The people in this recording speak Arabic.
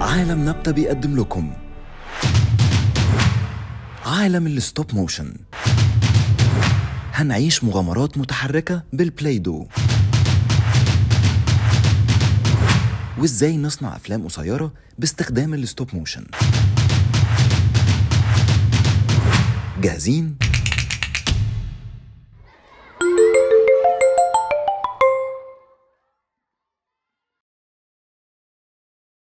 عالم نبتة بيقدم لكم. عالم ال stop motion هنعيش مغامرات متحركة بال Play-Doh وإزاي نصنع أفلام قصيرة باستخدام ال stop motion جاهزين؟